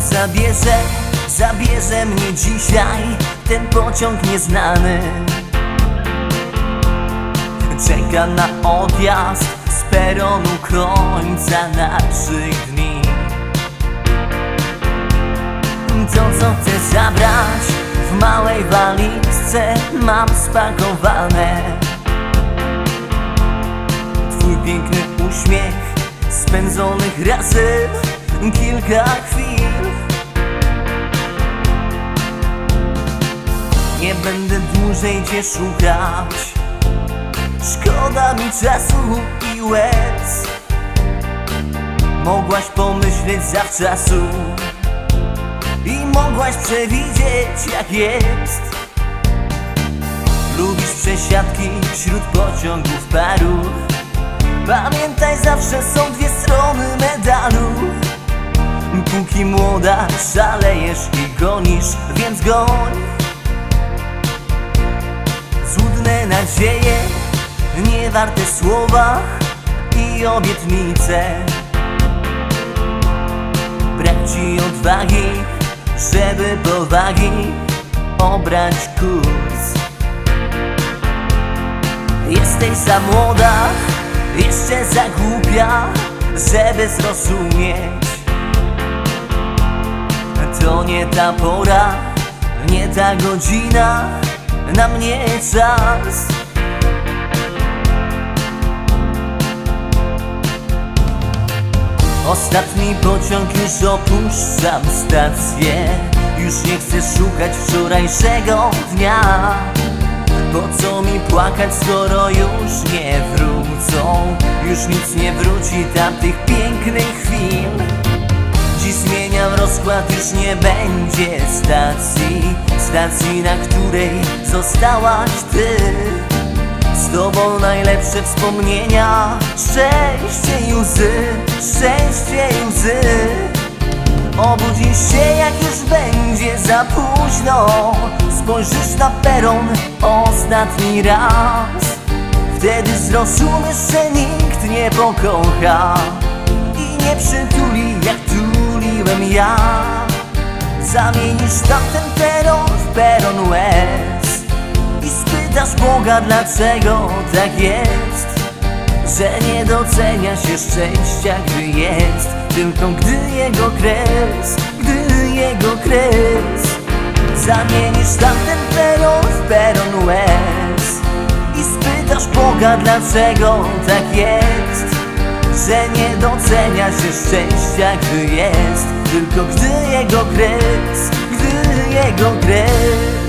zabierze, zabierze mnie dzisiaj ten pociąg nieznany. Czeka na odjazd z peronu końca naszych dni. To co chcę zabrać w małej walizce mam spakowane. Twój piękny uśmiech spędzonych razem kilka chwil. Nie będę dłużej cię szukać. Szkoda mi czasu i łez. Mogłaś pomyśleć zawczasu I mogłaś przewidzieć jak jest. Lubisz przesiadki wśród pociągów parów. Pamiętaj, zawsze są dwie strony medalu Póki młoda szalejesz i gonisz, więc goń. Złudne nadzieje, niewarte słowa i obietnice. Brak ci odwagi, żeby powagi obrać kurs. Jesteś za młoda, jeszcze za głupia, żeby zrozumieć To nie ta pora, nie ta godzina, na mnie czas. Ostatni pociąg już opuszczam stację. Już nie chcę szukać wczorajszego dnia. Po co mi płakać, skoro już nie wrócą? Już nic nie wróci tamtych pięknych chwil nie będzie stacji. Stacji, na której zostałaś ty. Z tobą najlepsze wspomnienia. Szczęście i łzy, szczęście i łzy. Obudzisz się jak już będzie za późno. Spojrzysz na peron ostatni raz. Wtedy zrozumiesz, że nikt nie pokocha I nie przytuli tuliłem ja Zamienisz tamten peron w peron łez I spytasz Boga dlaczego tak jest? Że nie docenia się szczęścia, gdy jest. Tylko gdy jego kres, gdy jego kres. Zamienisz tamten peron w peron łez I spytasz Boga, dlaczego tak jest Że nie docenia się szczęścia, gdy jest. Tylko gdy jego kres, gdy jego kres